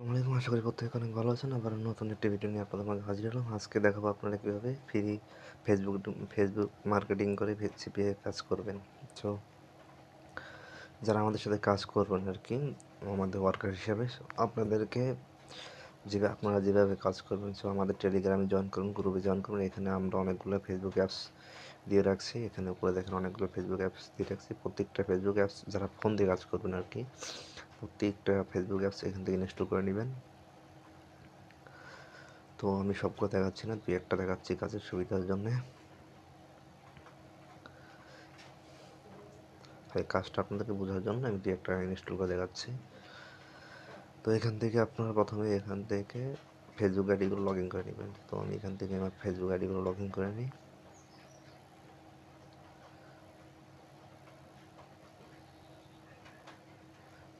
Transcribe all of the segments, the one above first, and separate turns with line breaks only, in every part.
আসসালামাইকুম আশা করি প্রত্যেকে অনেক ভালো আছেন। আবার নতুন একটি ভিডিও নিয়ে আপনাদের মাঝে হাজির হলাম। আজকে দেখাবো আপনারা কীভাবে ফ্রি ফেসবুক ফেসবুক মার্কেটিং করে সিপিএ কাজ করবেন। সো যারা আমাদের সাথে কাজ করবেন আর কি, আমাদের ওয়ার্কার হিসাবে আপনাদেরকে যেভাবে আপনারা যেভাবে কাজ করবেন সো আমাদের টেলিগ্রামে জয়েন করুন গ্রুপে জয়েন করুন। এখানে আমরা অনেকগুলো ফেসবুক অ্যাপস দিয়ে রাখছি। এখানে উপরে দেখেন অনেকগুলো ফেসবুক অ্যাপস দিয়ে রাখছি। প্রত্যেকটা ফেসবুক অ্যাপস যারা ফোন দিয়ে কাজ করবেন আর কি প্রত্যেকটা ফেসবুক অ্যাপস এখান থেকে ইনস্টল করে নেবেন। তো আমি সবগুলো দেখাচ্ছি না, দুই একটা দেখাচ্ছি কাজের সুবিধার জন্যে। কাজটা আপনাদেরকে বোঝার জন্য আমি দুই একটা ইনস্টল করে দেখাচ্ছি। তো এখান থেকে আপনারা প্রথমে এখান থেকে ফেসবুক আইডিগুলো লগ ইন করে নেবেন। তো আমি এখান থেকে আমার ফেসবুক আইডিগুলো লগ ইন করে নিই।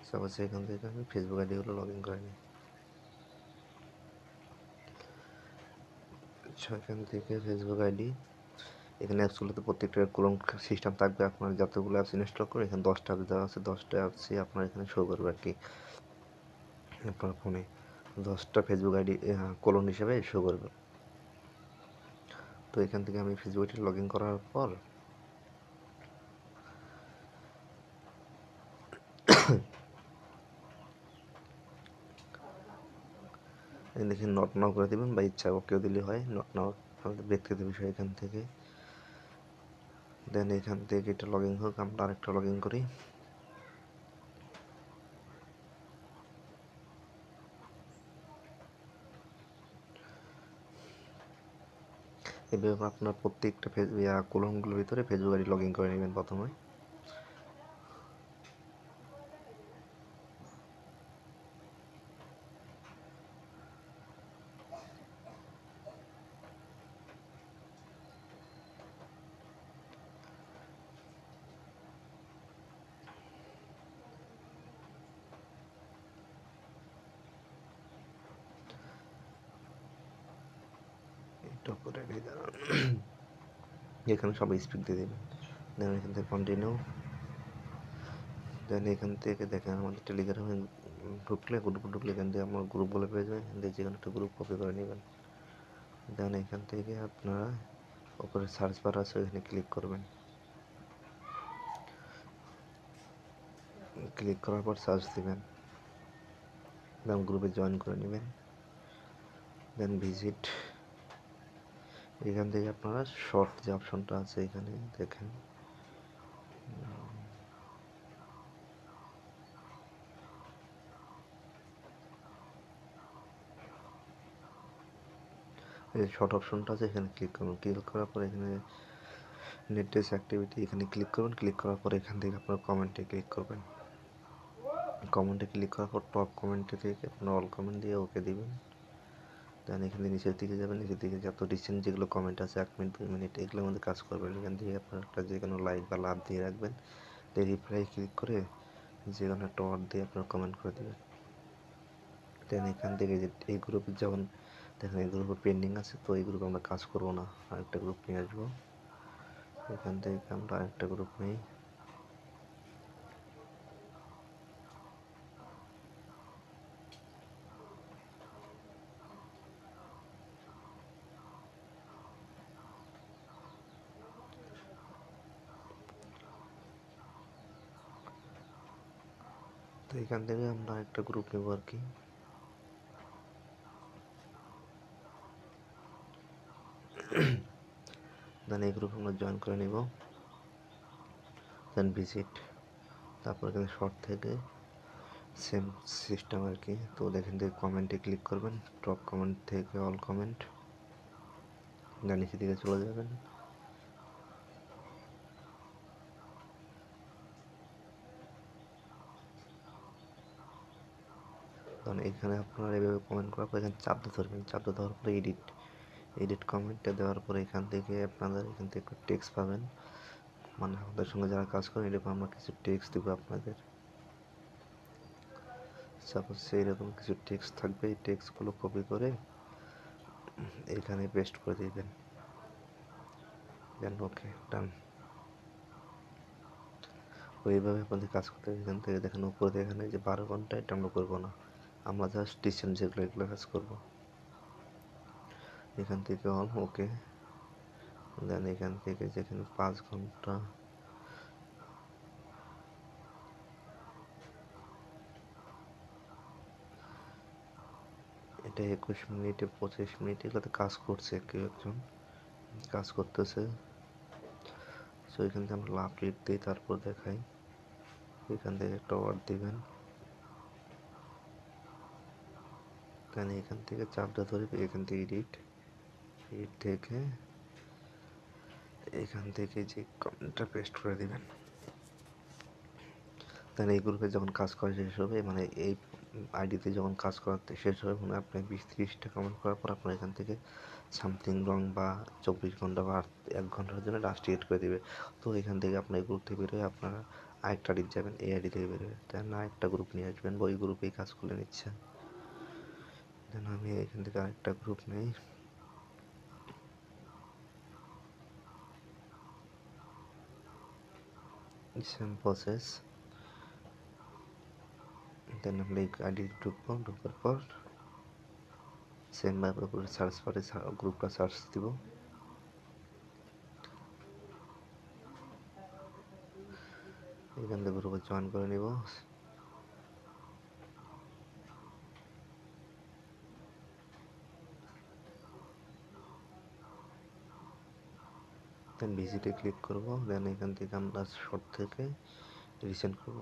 সাপোজ এখান থেকে আমি ফেসবুক আইডিগুলো লগ ইন আচ্ছা এখান থেকে ফেসবুক আইডি এখানে অ্যাপসগুলোতে প্রত্যেকটা ক্রোম সিস্টেম থাকবে, আপনার যতগুলো অ্যাপস ইনস্টল করে এখানে দশটা অ্যাপস দেওয়া আছে, দশটা অ্যাপসই আপনার এখানে শো করবে আর কি। আপনার ফোনে দশটা ফেসবুক আইডি কলন হিসেবে শো করবে। তো এখান থেকে আমি ফেসবুক আইডি লগ ইন করার পর দেখি নট নাও করে দেবেন বা ইচ্ছা ওকেও দিলে হয় নট নাও আমাদের ব্যক্তিগত বিষয় এখান থেকে। দেন এখান থেকে এটা লগ ইন হোক, আমরা আরেকটা লগ ইন করি। এভাবে আপনার প্রত্যেকটা ফেস কলমগুলোর ভিতরে ফেসবুক আইডি লগ ইন করে নেবেন প্রথমে। করে দাঁড়ান এখানে সবাই স্পিক দিয়ে দেবেন দেন এখান থেকে কন্টিনিউ দেন এখান থেকে দেখেন আমাদের টেলিগ্রামে ঢুকলে গ্রুপ ঢুকলে এখান থেকে আমার গ্রুপ বলে পেয়ে যাবেন। এখান থেকে যেখানে একটা গ্রুপ কপি করে নেবেন। দেন এখান থেকে আপনারা ওপরে সার্চ বার আছে, ওইখানে ক্লিক করবেন। ক্লিক করার পর সার্চ দিবেন। দেন গ্রুপে জয়েন করে নেবেন। দেন ভিজিট এখান থেকে আপনারা শর্ট যে অপশনটা আছে এখানে দেখেন। এই শর্ট অপশনটা আছে, এখানে ক্লিক করুন। ক্লিক করার পর এখানে নেট অ্যাক্টিভিটি এখানে ক্লিক করুন। ক্লিক করার পর এখান থেকে আপনার কমেন্টে ক্লিক করবেন। কমেন্টে ক্লিক করার পর টপ কমেন্টে থেকে আপনার অল কমেন্ট দিয়ে ওকে দিবেন। দেন এখানে নিচের দিকে যাবেন, নিচের দিকে যত রিসেন্ট যেগুলো কমেন্ট আছে, এক মিনিট দুই মিনিট এগুলোর মধ্যে কাজ করবেন। এখান থেকে আপনার একটা যে কোনো লাইক বা লাভ দিয়ে রাখবেন। দিয়ে রিপ্লাই ক্লিক করে যে কোনো একটা ওয়ার্ড দিয়ে আপনার কমেন্ট করে দেবেন। দেন এখান থেকে যে এই গ্রুপে যেমন দেখেন, এই গ্রুপে পেন্ডিং আছে, তো এই গ্রুপে আমরা কাজ করব না। আরেকটা গ্রুপ নিয়ে আসব। এখান থেকে আমরা আরেকটা গ্রুপ নিই। এখান থেকে আমরা একটা গ্রুপ নেব আর কি। দেন এই গ্রুপ আমরা জয়েন করে নিব। দেন ভিজিট তারপর এখানে শর্ট থেকে সেম সিস্টেম আর কি। তো এখান থেকে কমেন্টে ক্লিক করবেন টপ কমেন্ট থেকে অল কমেন্ট দেন নিচের দিকে চলে যাবেন। কারণ এখানে আপনারা এভাবে কমেন্ট করার পর এখানে চাপ ধরবেন। চাপ দেওয়ার পরে এডিট এডিট কমেন্টটা দেওয়ার পরে এখান থেকে আপনাদের এখান থেকে টেক্সট পাবেন। মানে আমাদের সঙ্গে যারা কাজ করেন, এরকম আমরা কিছু টেক্সট দেবো আপনাদের। সাপোজ সেই রকম কিছু টেক্সট থাকবে, এই টেক্সটগুলো কপি করে এখানে পেস্ট করে দিবেন। ওকে ডান ওইভাবে আপনাদের কাজ করতে এখান থেকে দেখেন উপরে এখানে যে বারো ঘণ্টা এটা আমরা করব না। আমরা জাস্ট ডিসিশন যেগুলো এগুলো কাজ করব। এখান থেকে অল ওকে দেন এখান থেকে যেখানে পাঁচ ঘণ্টা। এটা একুশ মিনিটে, পঁচিশ মিনিট এগুলোতে কাজ করছে কেউ একজন। কাজ করতেছে। সো এখান থেকে আমরা লাভ রেট দিই, তারপর দেখাই। এখান থেকে একটা ওয়ার্ড দিবেন। দেন এখান থেকে চাপটা ধরে এখান থেকে এডিট এডিট থেকে এখান থেকে যে কমেন্টটা পেস্ট করে দিবেন। দেন এই গ্রুপে যখন কাজ করা শেষ হবে মানে এই আইডিতে যখন কাজ করাতে শেষ হবে মানে আপনি বিশ তিরিশটা কমেন্ট করার পর আপনার এখান থেকে সামথিং রং বা চব্বিশ ঘণ্টা বা এক ঘণ্টার জন্য লাস্ট এড করে দিবে। তো এখান থেকে আপনার গ্রুপ থেকে বেরোয় আপনারা আরেকটা আইডি যাবেন, এই আইডি থেকে বেরোবে দেন আরেকটা গ্রুপ নিয়ে আসবেন, বা ওই গ্রুপেই কাজ করে নিচ্ছেন দেন আমি এখান থেকে আরেকটা গ্রুপ নেই। সেম প্রসেস দেন আমরা এই আইডি ঢুকবো, ঢোকার পর সেমভাবে উপরে সার্চ বারে গ্রুপটা সার্চ দিব। এখান থেকে গ্রুপে জয়েন করে নিব। দেন ভিজিটে ক্লিক করব। দেন এখান থেকে আমরা শর্ট থেকে রিসেন্ট করব।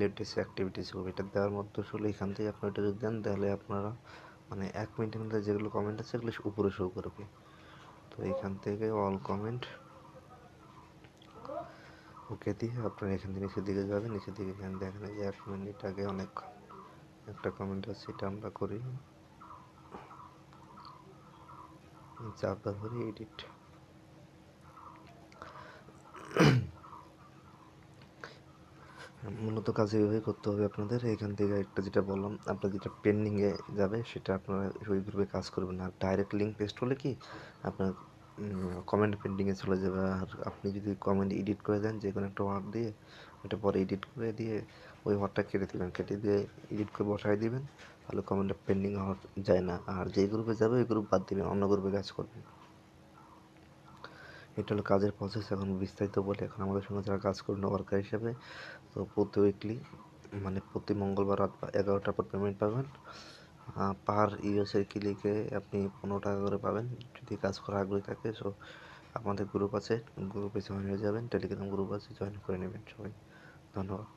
লেটেস্ট অ্যাক্টিভিটিস হবে এটা দেওয়ার মধ্যে আসলে এখান থেকে আপনারা এটা যদি দেন, তাহলে আপনারা মানে এক মিনিটের মধ্যে যেগুলো কমেন্ট আছে, সেগুলো উপরে শো করবে। তো এখান থেকে অল কমেন্ট ওকে দিয়ে আপনারা এখান থেকে নিচের দিকে যাবেন। নিচের দিকে এখানে দেখেন যে এক মিনিট আগে অনেক একটা কমেন্ট আছে, এটা আমরা করি। চাপটা ধরে এডিট মূলত কাজ এইভাবে করতে হবে আপনাদের। এখান থেকে একটা যেটা বললাম, আপনার যেটা পেন্ডিংয়ে যাবে সেটা আপনারা ওই গ্রুপে কাজ করবেন। আর ডাইরেক্ট লিঙ্ক পেস্ট হলে কি আপনার কমেন্ট পেন্ডিংয়ে চলে যাবে। আর আপনি যদি কমেন্ট এডিট করে দেন, যে কোনো একটা ওয়ার্ড দিয়ে, ওটা পরে এডিট করে দিয়ে ওই ওয়ার্ডটা কেটে দেবেন। কেটে দিয়ে এডিট করে বসাই দিবেন, তাহলে কমেন্টটা পেন্ডিং হওয়া যায় না। আর যেই গ্রুপে যাবে, ওই গ্রুপ বাদ দিবেন, অন্য গ্রুপে কাজ করবেন। এটা হলো কাজের প্রসেস এখন বিস্তারিত বলে এখন আমাদের সঙ্গে যারা কাজ করবেন ওয়ার্কার হিসাবে, তো প্রতি উইকলি মানে প্রতি মঙ্গলবার রাত এগারোটার পর পেমেন্ট পাবেন। পার ইউএসের ক্লিকে আপনি পনেরো টাকা করে পাবেন। যদি কাজ করার আগ্রহী থাকে সো আমাদের গ্রুপ আছে গ্রুপে জয়েন হয়ে যাবেন টেলিগ্রাম গ্রুপ আছে জয়েন করে নেবেন সবাই। ধন্যবাদ।